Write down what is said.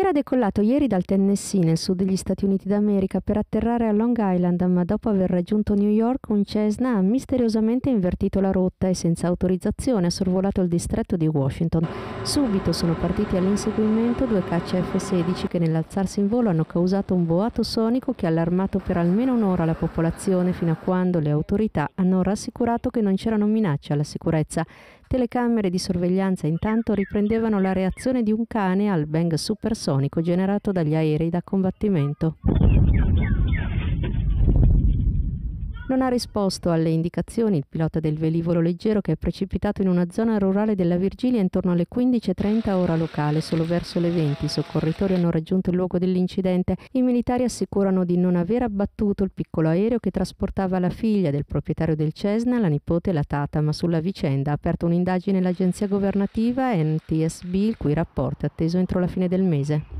Era decollato ieri dal Tennessee nel sud degli Stati Uniti d'America per atterrare a Long Island, ma dopo aver raggiunto New York un Cessna ha misteriosamente invertito la rotta e senza autorizzazione ha sorvolato il distretto di Washington. Subito sono partiti all'inseguimento due cacce F-16 che nell'alzarsi in volo hanno causato un boato sonico che ha allarmato per almeno un'ora la popolazione fino a quando le autorità hanno rassicurato che non c'erano minacce alla sicurezza. Telecamere di sorveglianza intanto riprendevano la reazione di un cane al bang supersonico generato dagli aerei da combattimento. Non ha risposto alle indicazioni il pilota del velivolo leggero che è precipitato in una zona rurale della Virgilia intorno alle 15.30 ora locale. Solo verso le 20 i soccorritori hanno raggiunto il luogo dell'incidente. I militari assicurano di non aver abbattuto il piccolo aereo che trasportava la figlia del proprietario del Cessna, la nipote e la tata, ma sulla vicenda ha aperto un'indagine l'agenzia governativa NTSB, il cui rapporto è atteso entro la fine del mese.